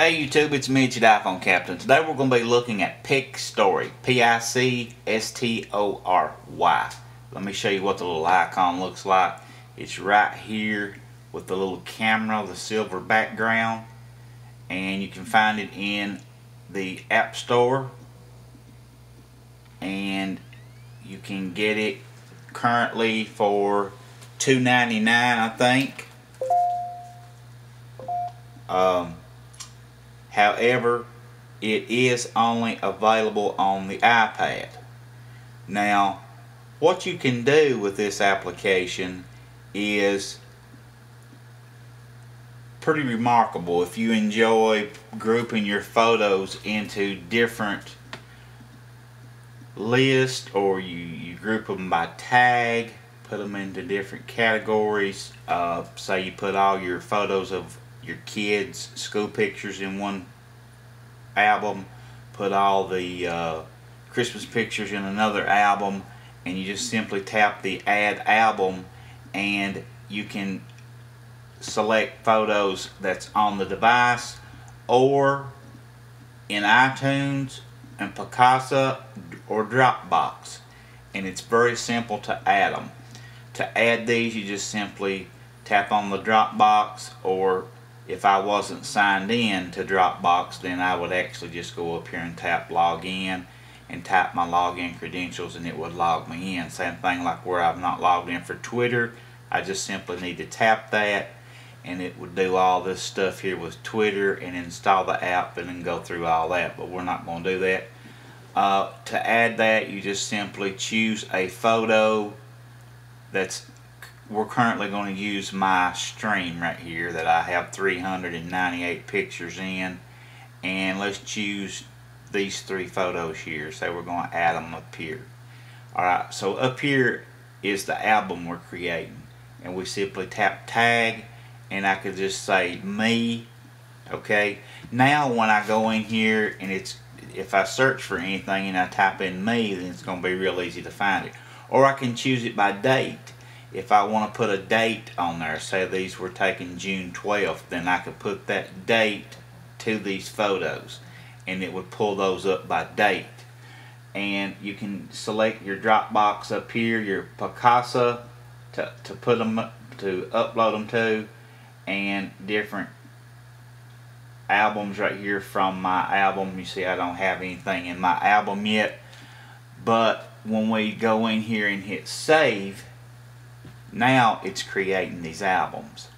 Hey YouTube, it's Midget iPhone Captain. Today we're going to be looking at Picstory. P-I-C-S-T-O-R-Y. Let me show you what the little icon looks like. It's right here with the little camera, the silver background. And you can find it in the App Store. And you can get it currently for $2.99 I think. Um, However, it is only available on the iPad. Now, what you can do with this application is pretty remarkable if you enjoy grouping your photos into different lists or you, you group them by tag put them into different categories uh, say you put all your photos of your kids' school pictures in one album, put all the uh, Christmas pictures in another album, and you just simply tap the Add Album, and you can select photos that's on the device or in iTunes and Picasa or Dropbox and it's very simple to add them to add these you just simply tap on the Dropbox or if I wasn't signed in to Dropbox then I would actually just go up here and tap login and tap my login credentials and it would log me in. Same thing like where I've not logged in for Twitter. I just simply need to tap that and it would do all this stuff here with Twitter and install the app and then go through all that but we're not going to do that. Uh, to add that you just simply choose a photo that's we're currently going to use my stream right here that I have 398 pictures in. And let's choose these three photos here. So we're going to add them up here. Alright so up here is the album we're creating. And we simply tap tag and I could just say me okay? Now when I go in here and it's if I search for anything and I type in me then it's going to be real easy to find it. Or I can choose it by date if I want to put a date on there, say these were taken June 12th, then I could put that date to these photos and it would pull those up by date. And you can select your Dropbox up here, your Picasa to, to put them to upload them to and different albums right here from my album. You see I don't have anything in my album yet but when we go in here and hit save now it's creating these albums.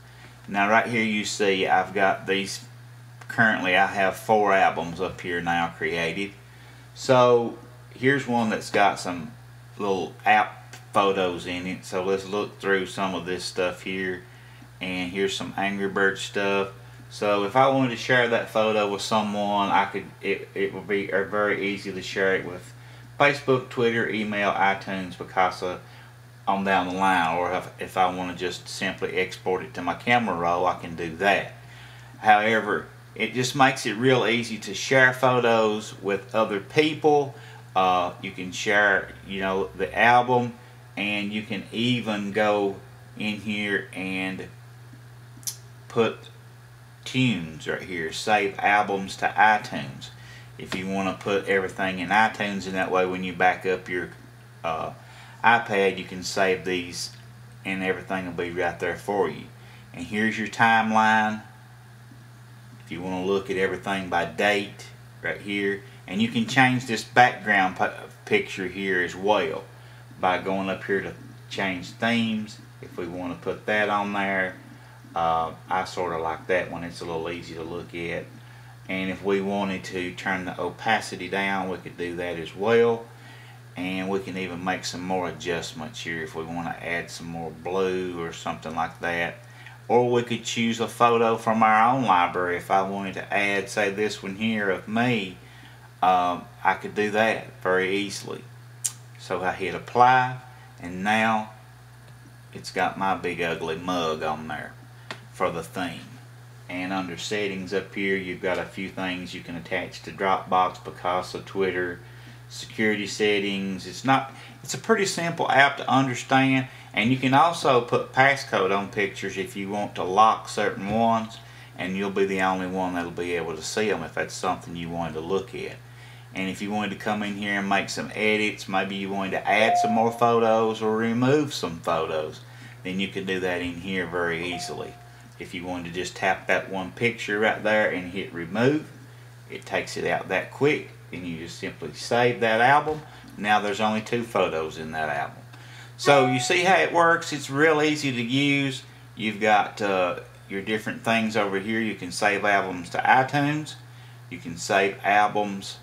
Now right here you see I've got these currently I have four albums up here now created. So here's one that's got some little app photos in it. So let's look through some of this stuff here. And here's some Angry Bird stuff. So if I wanted to share that photo with someone I could it, it would be very easy to share it with Facebook Twitter email iTunes Picasa on down the line or if, if I want to just simply export it to my camera roll I can do that. However it just makes it real easy to share photos with other people. Uh, you can share you know the album and you can even go in here and put tunes right here. Save albums to iTunes. If you want to put everything in iTunes and that way when you back up your uh, iPad you can save these and everything will be right there for you. And here's your timeline. If you want to look at everything by date right here. And you can change this background picture here as well by going up here to change themes if we want to put that on there. Uh, I sort of like that one it's a little easy to look at. And if we wanted to turn the opacity down we could do that as well and we can even make some more adjustments here if we want to add some more blue or something like that. Or we could choose a photo from our own library. If I wanted to add say this one here of me um, I could do that very easily. So I hit apply and now it's got my big ugly mug on there for the theme. And under settings up here you've got a few things you can attach to Dropbox, Picasa, Twitter security settings. It's not. It's a pretty simple app to understand, and you can also put passcode on pictures if you want to lock certain ones. and you'll be the only one that'll be able to see them if that's something you wanted to look at. And if you wanted to come in here and make some edits, maybe you wanted to add some more photos or remove some photos, then you could do that in here very easily. If you wanted to just tap that one picture right there and hit remove, it takes it out that quick and you just simply save that album. Now there's only two photos in that album. So you see how it works. It's real easy to use. You've got uh, your different things over here. You can save albums to iTunes. You can save albums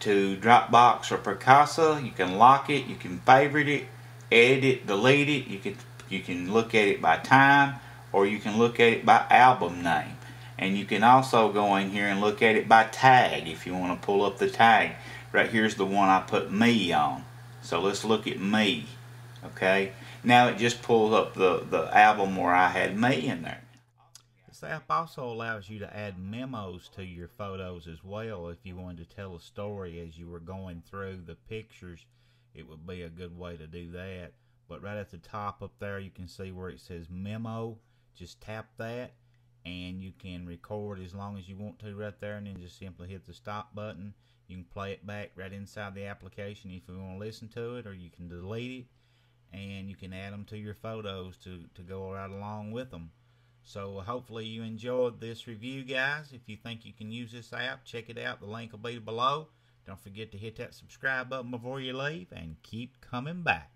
to Dropbox or Picasa. You can lock it. You can favorite it, edit it, delete it. You can you can look at it by time or you can look at it by album name. And you can also go in here and look at it by tag if you want to pull up the tag. Right here's the one I put me on. So let's look at me. Okay. Now it just pulls up the, the album where I had me in there. This app also allows you to add memos to your photos as well. If you wanted to tell a story as you were going through the pictures, it would be a good way to do that. But right at the top up there, you can see where it says memo. Just tap that and you can record as long as you want to right there and then just simply hit the stop button. You can play it back right inside the application if you want to listen to it or you can delete it and you can add them to your photos to, to go right along with them. So hopefully you enjoyed this review, guys. If you think you can use this app, check it out. The link will be below. Don't forget to hit that subscribe button before you leave and keep coming back.